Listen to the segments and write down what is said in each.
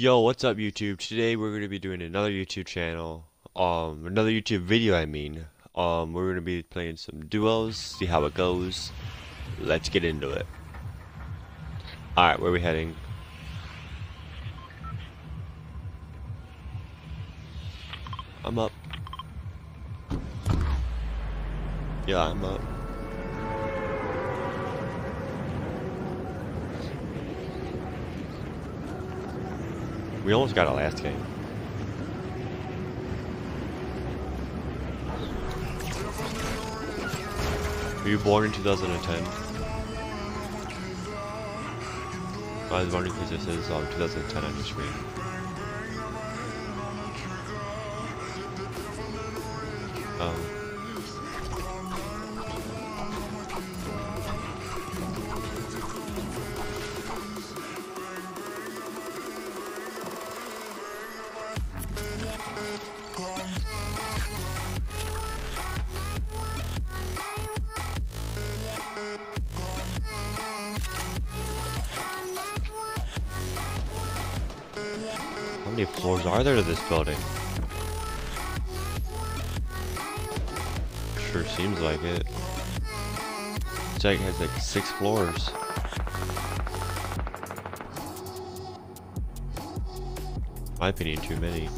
Yo, what's up YouTube? Today we're going to be doing another YouTube channel, um, another YouTube video I mean. Um, we're going to be playing some duos, see how it goes. Let's get into it. Alright, where are we heading? I'm up. Yeah, I'm up. We almost got it last game. Were you born in 2010? I was wondering because this is um, 2010 on your screen. Um, many floors are there to this building? Sure seems like it. It's like it has like six floors. My opinion, too many.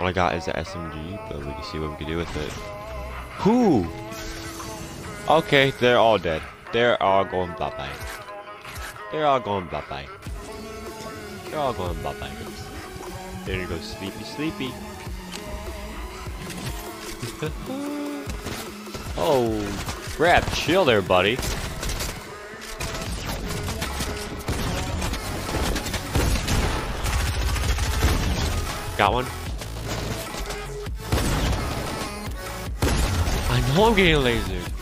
All I got is the SMG, but we can see what we can do with it. Who? Okay, they're all dead. They're all going bye-bye. They're all going bye-bye. They're all going bye-bye. There you go, sleepy, sleepy. oh, crap, chill there, buddy. Got one. I'm getting lasered.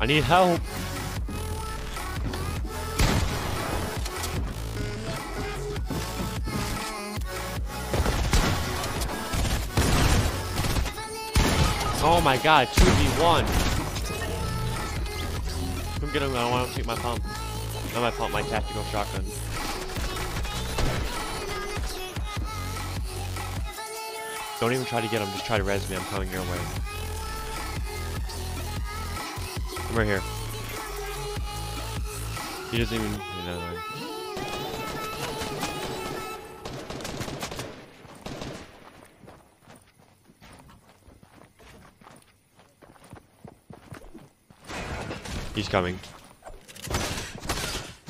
I need help. Oh my god, 2v1. I'm getting, I want to take my pump. Not my pump, my tactical shotgun. Don't even try to get him, just try to res me, I'm coming your way. Come right here. He doesn't even, you know. He's coming.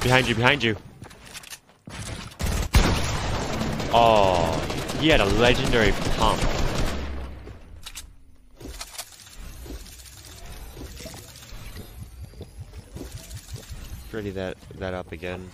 Behind you, behind you. Oh, he had a legendary pump. Ready that that up again.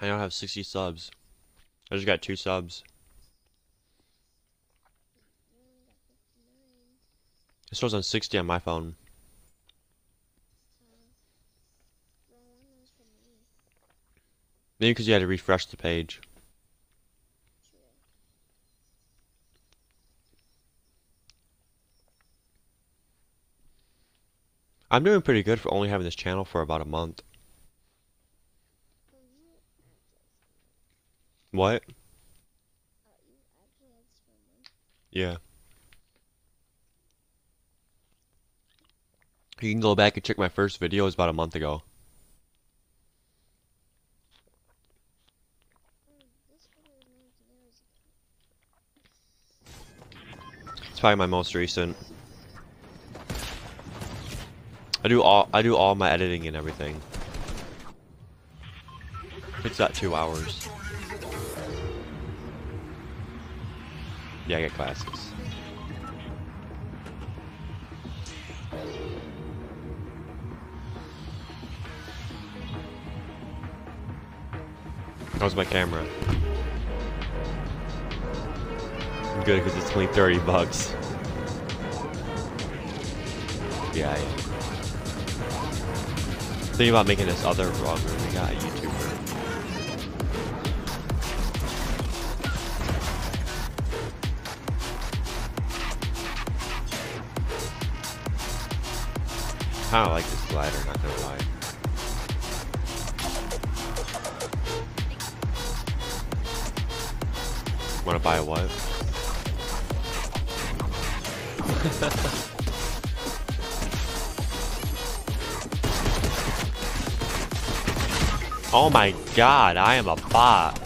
I now have 60 subs. I just got two subs. It shows on 60 on my phone. Maybe because you had to refresh the page. I'm doing pretty good for only having this channel for about a month. What? Yeah. You can go back and check my first video, it was about a month ago. It's probably my most recent. I do all I do all my editing and everything. It's at two hours. Yeah, I get classes. How's my camera? I'm Good, because it's only 30 bucks. Yeah, I Thinking about making this other vlogger. We got a YouTuber. Kinda like this glider, not gonna lie. Wanna buy what? oh my god, I am a bot.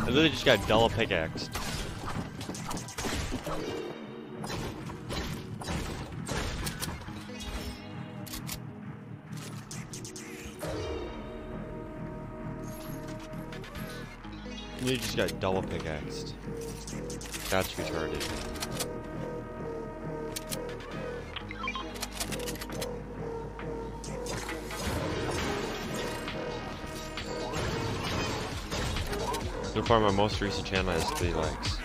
I literally just got double pickaxed. You just got double pickaxed. That's retarded. So far, my most recent channel has three likes.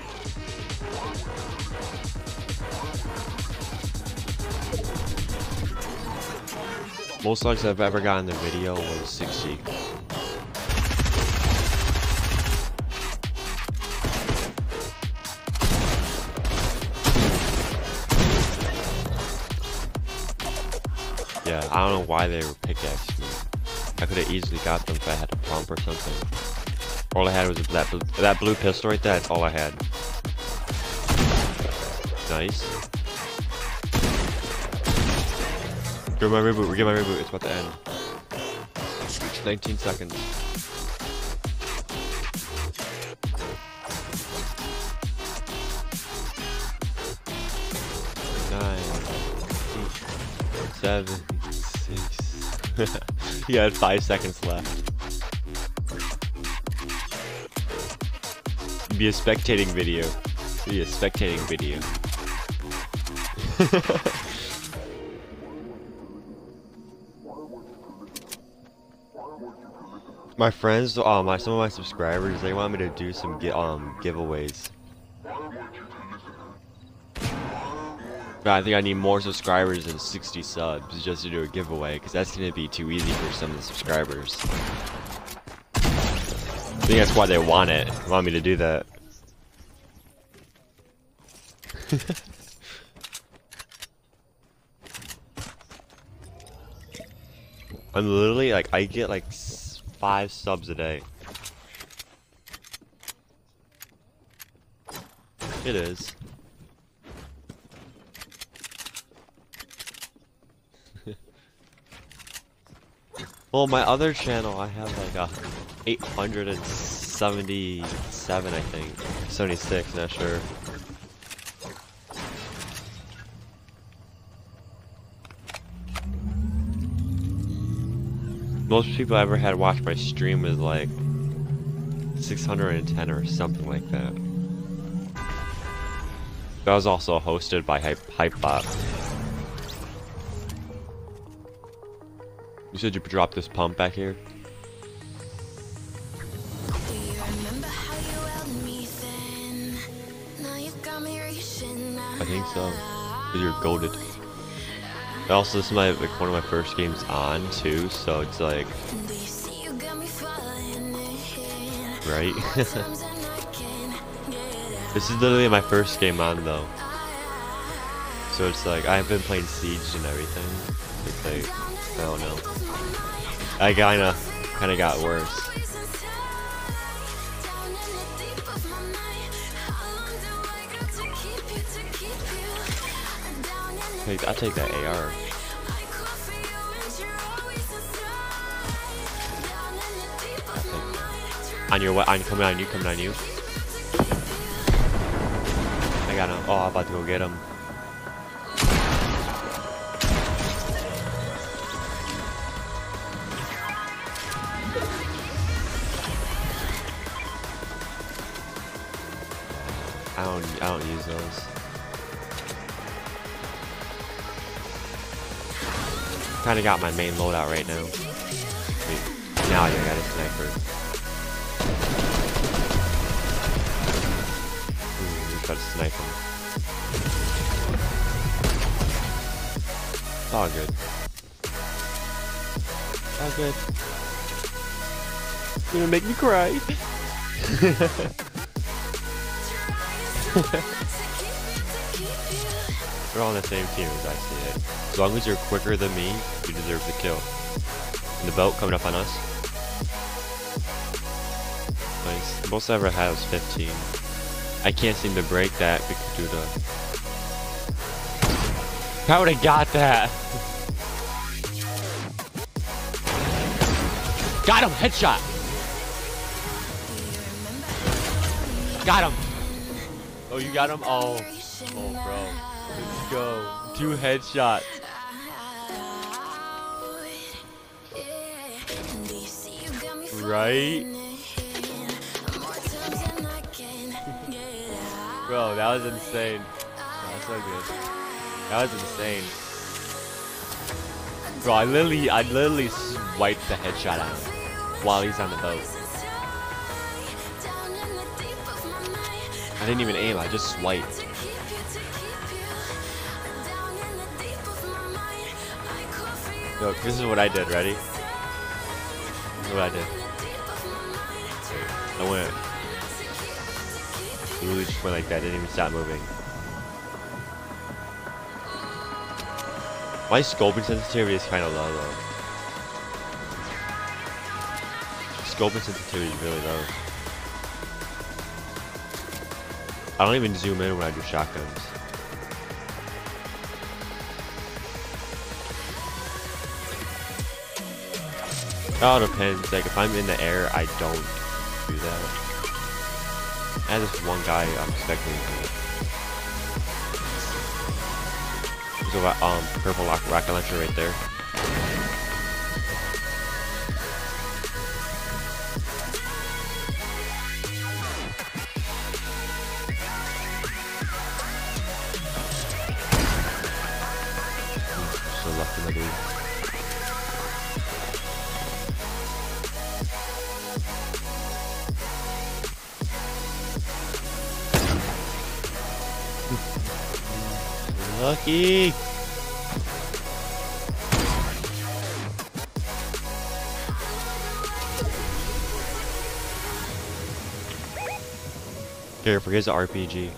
Most likes I've ever gotten in a video was 60. Yeah, I don't know why they were pickaxe me. I could have easily got them if I had a pump or something. All I had was that that blue pistol right there. That's all I had. Nice. Get my reboot. Get my reboot. It's about to end. 19 seconds. Nine, eight, seven. he had five seconds left. Be a spectating video. Be a spectating video. my friends, um, my, some of my subscribers, they want me to do some um giveaways. I think I need more subscribers than 60 subs just to do a giveaway, because that's going to be too easy for some of the subscribers. I think that's why they want it. Want me to do that. I'm literally like I get like five subs a day. It is. Well, my other channel, I have like a 877, I think. 76, not sure. Most people I ever had watch my stream was like 610 or something like that. That was also hosted by Hype You said you dropped this pump back here? I think so. You're goaded. Also, this is my like one of my first games on too, so it's like, right? this is literally my first game on though, so it's like I've been playing Siege and everything. It's like I don't know. I kinda kinda got worse. I'll take that AR. On your what? On coming on you? Coming on you? I got him. Oh, I'm about to go get him. Those. Kinda got my main loadout right now. Wait, now I got a sniper. Ooh, just got to snipe him. It's all good. All good. It's gonna make me cry. We're all on the same team as I see it. As long as you're quicker than me, you deserve the kill. And the belt coming up on us. Nice. The most I ever had was 15. I can't seem to break that because due to... I would have got that! got him! Headshot! Got him! Oh, you got him? Oh. Oh, bro. Go. Two headshots. Right? Bro, that was insane. That's so good. That was insane. Bro, I literally, I literally swiped the headshot out him while he's on the boat. I didn't even aim, I just swiped. Look, this is what I did, ready? This is what I did. I went. Literally just went like that, didn't even stop moving. My scoping sensitivity is kind of low though. Scoping sensitivity is really low. I don't even zoom in when I do shotguns. It all depends. Like if I'm in the air, I don't do that. I have this one guy I'm expecting to. There's a um purple rocket launcher right there. Lucky. Here, forget the RPG.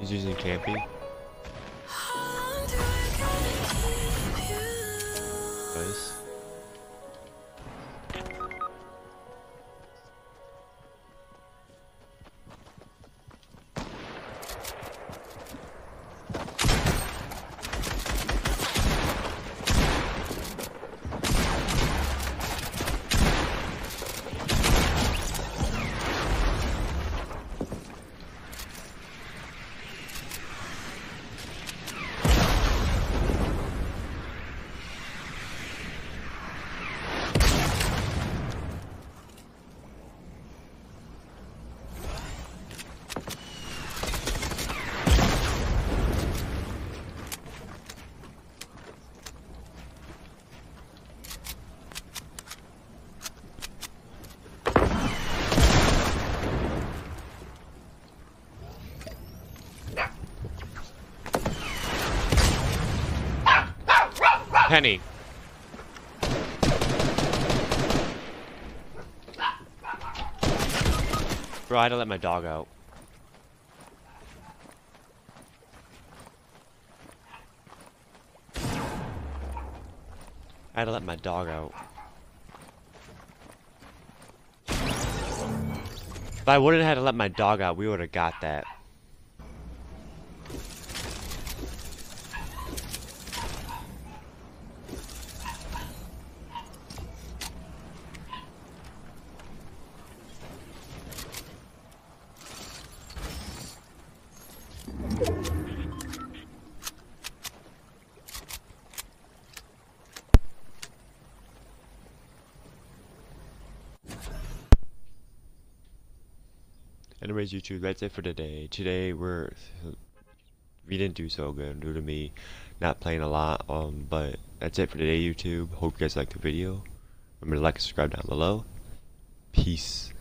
He's using Campy. Penny. Bro, I had to let my dog out. I had to let my dog out. If I wouldn't have had to let my dog out, we would have got that. Anyways, YouTube, that's it for today. Today we're we didn't do so good due to me not playing a lot. Um, but that's it for today, YouTube. Hope you guys liked the video. Remember to like and subscribe down below. Peace.